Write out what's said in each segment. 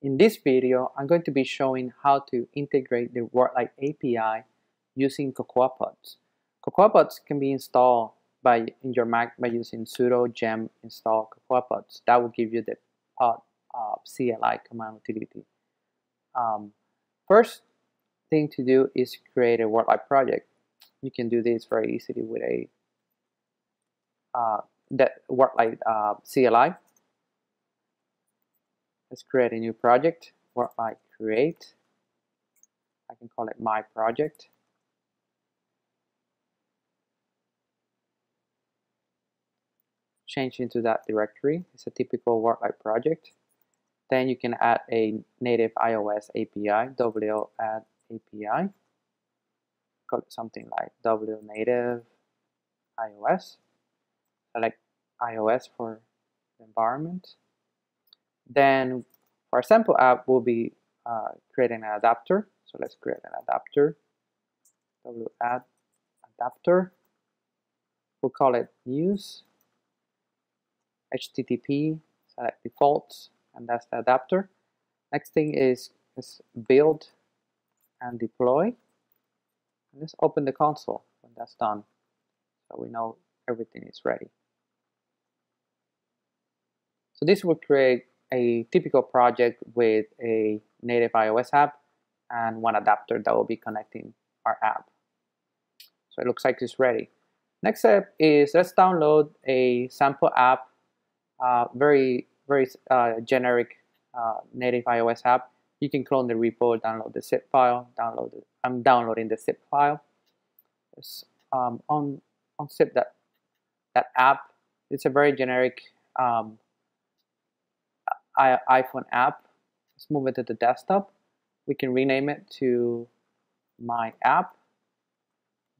In this video, I'm going to be showing how to integrate the WorkLight API using CocoaPods. CocoaPods can be installed by in your Mac by using sudo gem install CocoaPods. That will give you the pod uh, CLI command utility. Um, first thing to do is create a WorkLight project. You can do this very easily with a uh, that WorkLight uh, CLI Let's create a new project. What I create, I can call it my project. Change into that directory. It's a typical WorkLight project. Then you can add a native iOS API, WO add API. Call it something like W native iOS. Select iOS for the environment. Then our sample app will be uh, creating an adapter. So let's create an adapter. W add adapter. We'll call it news. HTTP, select defaults, and that's the adapter. Next thing is, is build and deploy. And let's open the console when that's done. So we know everything is ready. So this will create a typical project with a native iOS app and one adapter that will be connecting our app. So it looks like it's ready. Next step is let's download a sample app, uh, very, very uh, generic uh, native iOS app. You can clone the repo, download the zip file, download it. I'm downloading the zip file. Um, on, on zip that, that app, it's a very generic um, iPhone app. Let's move it to the desktop. We can rename it to My App.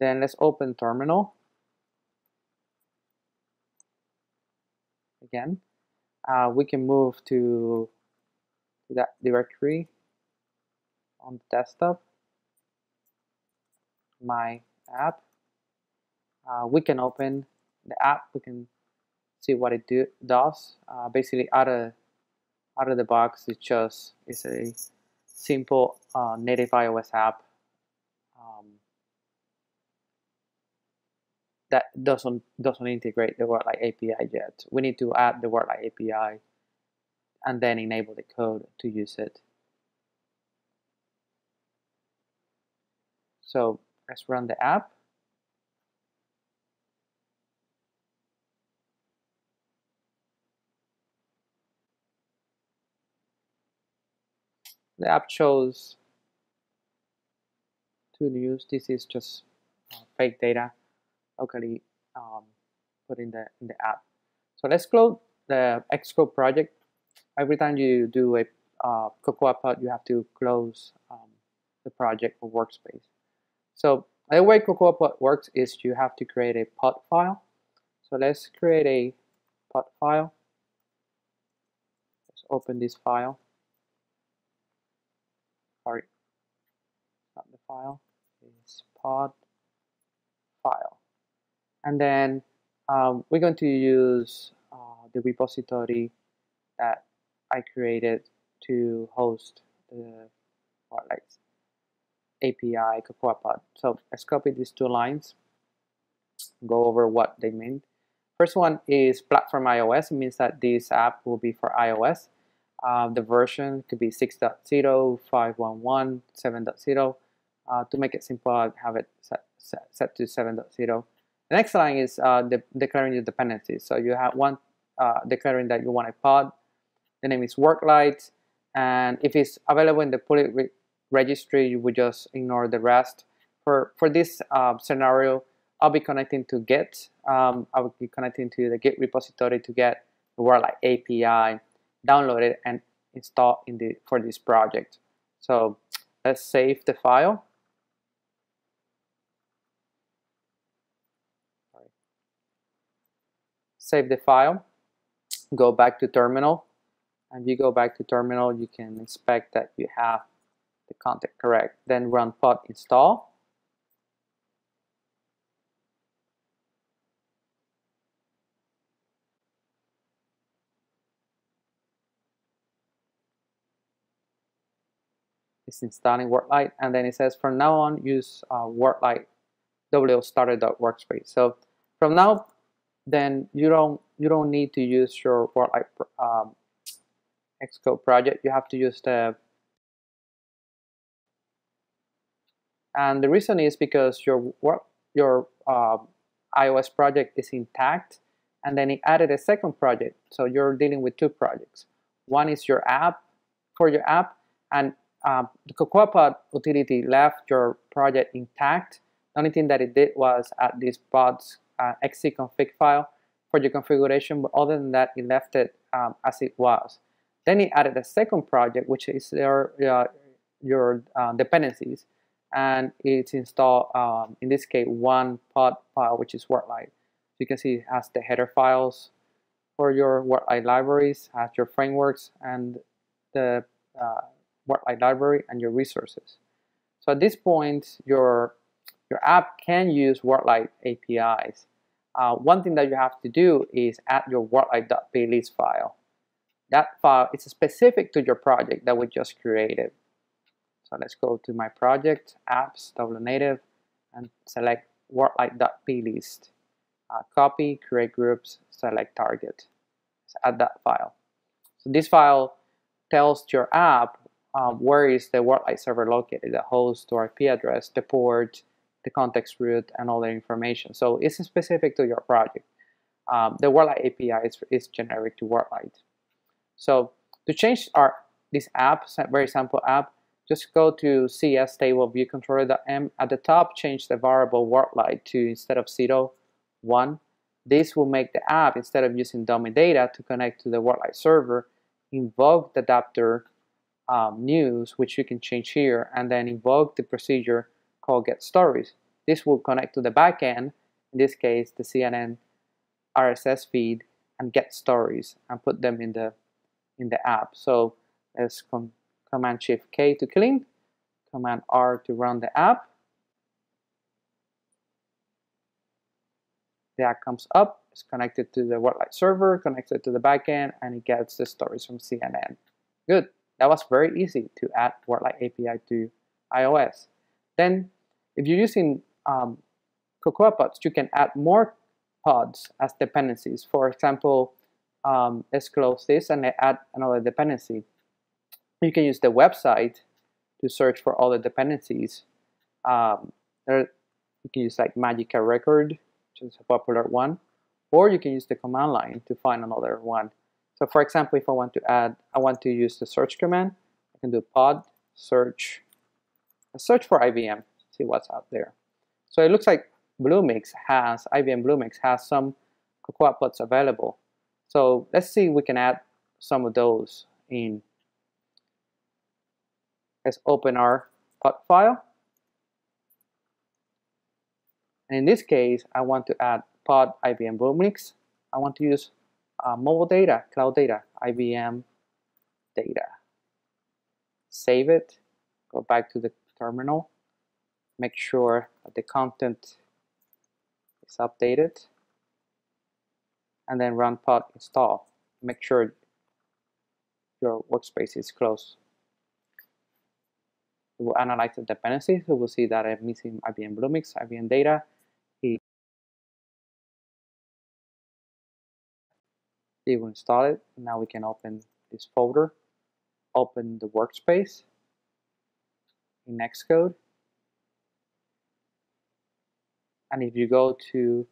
Then let's open Terminal. Again, uh, we can move to, that directory on the desktop. My App. Uh, we can open the app. We can see what it do, does. Uh, basically, out of out of the box it's just it's a simple uh, native iOS app um, that doesn't doesn't integrate the WorkLight API yet. We need to add the WorkLight API and then enable the code to use it. So let's run the app. The app shows two news. This is just uh, fake data locally um, put in the in the app. So let's close the Xcode project. Every time you do a uh, CocoaPod, you have to close um, the project or workspace. So the way CocoaPod works is you have to create a pod file. So let's create a pod file. Let's open this file sorry, not the file, is pod file. And then um, we're going to use uh, the repository that I created to host the like API CocoaPod. So let's copy these two lines, go over what they mean. First one is platform iOS. It means that this app will be for iOS. Uh, the version could be 6.0, 5.11, 7.0. Uh, to make it simple, I have it set, set, set to 7.0. The next line is uh, de declaring your dependencies. So you have one uh, declaring that you want a pod. The name is WorkLight. And if it's available in the public re registry, you would just ignore the rest. For, for this uh, scenario, I'll be connecting to Git. Um, I will be connecting to the Git repository to get the WorkLight API download it and install in the for this project. So let's save the file. Save the file, go back to terminal, and if you go back to terminal, you can inspect that you have the content correct. Then run pod install it's installing WorkLight and then it says from now on use uh, WorkLight workspace. So from now then you don't you don't need to use your WorkLight um, Xcode project. You have to use the and the reason is because your work your uh, iOS project is intact and then it added a second project so you're dealing with two projects one is your app for your app and um, the CocoaPod utility left your project intact the only thing that it did was add this pods uh, xcconfig file for your configuration but other than that it left it um, as it was then it added a second project which is your, uh, your uh, dependencies and it's installed um, in this case one pod file which is WorkLight. You can see it has the header files for your WorkLight libraries, has your frameworks and the uh, WorkLight library and your resources. So at this point your your app can use WorkLight APIs. Uh, one thing that you have to do is add your WorkLight.plist file. That file is specific to your project that we just created. So let's go to my project, apps, Double Native, and select worklight.plist. Uh, copy, create groups, select target. Let's add that file. So this file tells your app um, where is the WorkLight server located, the host or IP address, the port, the context root, and all the information. So it's specific to your project. Um, the WorkLight API is, is generic to WorkLight. So to change our this app, very simple app, just go to CS table view controller.m. At the top, change the variable WorkLight to instead of 0, 1. This will make the app, instead of using dummy data to connect to the WorkLight server, invoke the adapter um, news, which you can change here, and then invoke the procedure called get stories. This will connect to the backend, in this case, the CNN RSS feed, and get stories and put them in the in the app. So let's Command Shift K to clean, Command R to run the app. The app comes up, it's connected to the WorkLight server, connected to the backend, and it gets the stories from CNN. Good. That was very easy to add WorkLight API to iOS. Then, if you're using um, Cocoa pods, you can add more pods as dependencies. For example, um, let's close this and add another dependency. You can use the website to search for all the dependencies. Um, there, you can use like MagicalRecord, which is a popular one, or you can use the command line to find another one. So for example, if I want to add, I want to use the search command, I can do pod search, search for IBM, see what's out there. So it looks like Bluemix has, IBM Bluemix has some Cocoa pods available. So let's see we can add some of those in Let's open our pod file. And in this case, I want to add pod IBM Bluemix. I want to use uh, mobile data, cloud data, IBM data. Save it, go back to the terminal, make sure that the content is updated, and then run pod install. Make sure your workspace is closed we will analyze the dependencies. We will see that I'm missing IBM Bluemix, IBM data. He will install it. Now we can open this folder, open the workspace in Xcode. And if you go to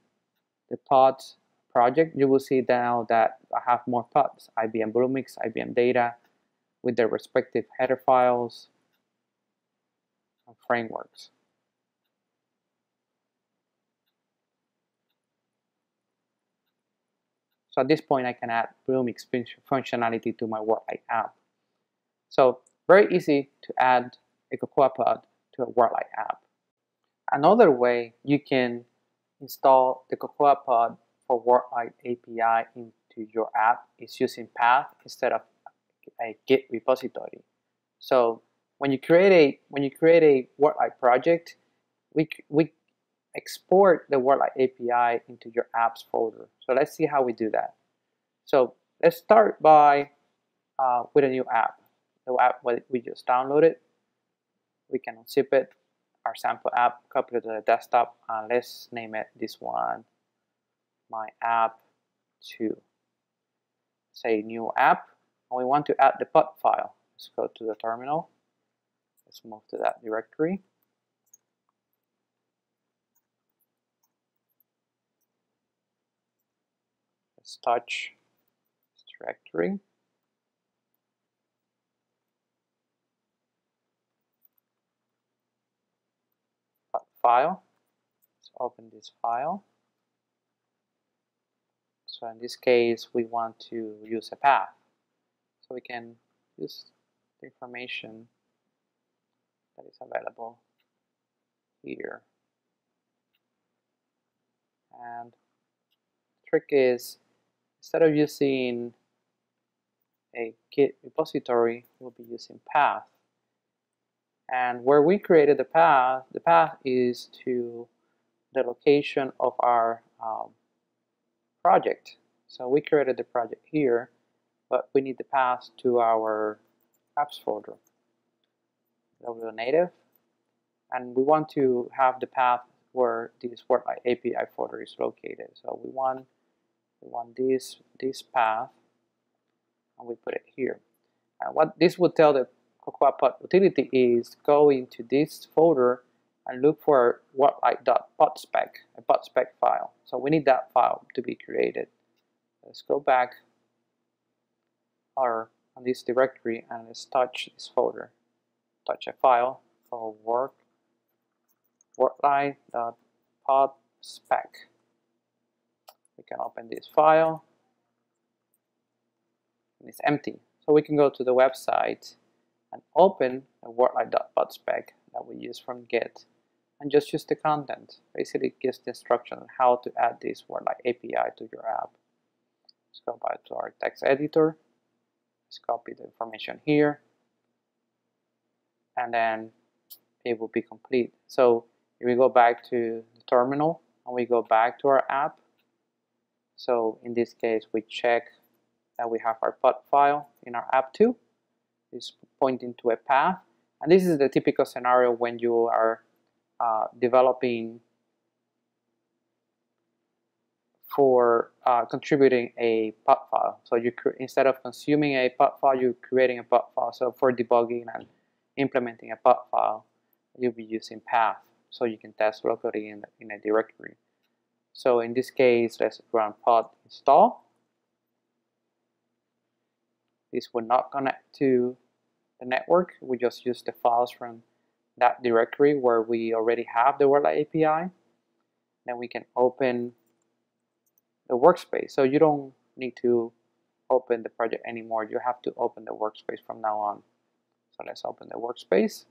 the pods project, you will see now that I have more pods, IBM Bluemix, IBM data, with their respective header files, and frameworks. So at this point, I can add Bluemix functionality to my WorkLight app. So very easy to add a CocoaPod to a WorkLight app. Another way you can install the CocoaPod for WorkLight API into your app is using Path instead of a Git repository. So when you create a when you create a WorkLight project, we we export the WorkLight API into your apps folder. So let's see how we do that. So let's start by uh, with a new app. The app we just downloaded. we can unzip it, our sample app, copy it to the desktop, and let's name it this one, my app 2. Say new app, and we want to add the pod file. Let's go to the terminal. Let's move to that directory. Touch directory. file. Let's open this file. So in this case, we want to use a path. So we can use the information that is available here. And trick is, instead of using a Git repository, we'll be using path. And where we created the path, the path is to the location of our um, project. So we created the project here, but we need the path to our apps folder. To native, and we want to have the path where this WorkLight API folder is located. So we want we want this this path, and we put it here. And what this would tell the CocoaPod utility is go into this folder and look for worklight.podspec, a podspec file. So we need that file to be created. Let's go back or on this directory and let's touch this folder. Touch a file called work worklight.podspec. We can open this file and it's empty. So we can go to the website and open a worklight.podspec that we use from Git and just use the content. Basically it gives the instruction on how to add this WorkLight API to your app. Let's go back to our text editor. Let's copy the information here and then it will be complete. So if we go back to the terminal and we go back to our app, so in this case we check that we have our pod file in our app 2 is pointing to a path. And this is the typical scenario when you are uh, developing for uh, contributing a pod file. So you instead of consuming a pod file, you're creating a pod file. So for debugging and implementing a pod file, you'll be using path. So you can test locally in, in a directory. So in this case, let's run pod install. This will not connect to the network. We just use the files from that directory where we already have the WorkLight API. Then we can open the workspace. So you don't need to open the project anymore. You have to open the workspace from now on. So let's open the workspace.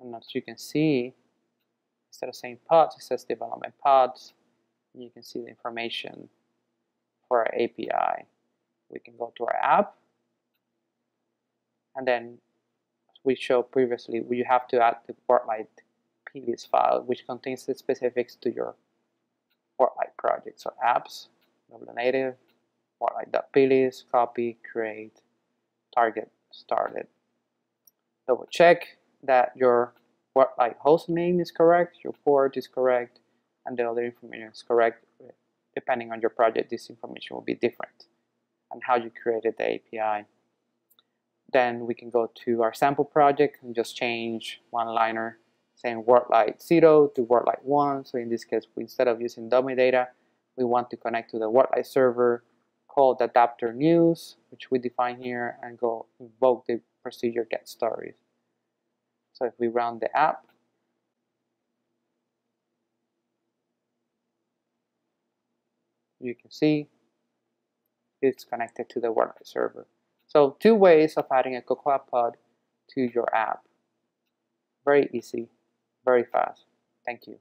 And as you can see, instead of saying pods, it says development pods. You can see the information for our API. We can go to our app and then we showed previously you have to add the WorkLight plist file which contains the specifics to your WorkLight project. So apps, double native, worklight.plist, copy, create, target, started. Double check that your WorkLight host name is correct, your port is correct, and the other information is correct depending on your project, this information will be different and how you created the API. Then we can go to our sample project and just change one liner saying WorkLight 0 to WorkLight 1. So in this case, we, instead of using dummy data, we want to connect to the WorkLight server called adapter news, which we define here, and go invoke the procedure get stories. So if we run the app, you can see it's connected to the WorkLight server. So two ways of adding a CocoaPod to your app. Very easy, very fast. Thank you.